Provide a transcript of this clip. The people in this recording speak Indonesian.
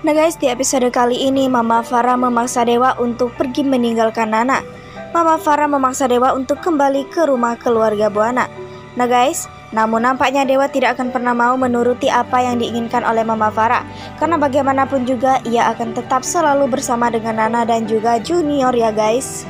Nah guys, di episode kali ini Mama Farah memaksa Dewa untuk pergi meninggalkan Nana. Mama Farah memaksa Dewa untuk kembali ke rumah keluarga Buana. Nah guys, namun nampaknya Dewa tidak akan pernah mau menuruti apa yang diinginkan oleh Mama Farah. Karena bagaimanapun juga ia akan tetap selalu bersama dengan Nana dan juga Junior ya guys.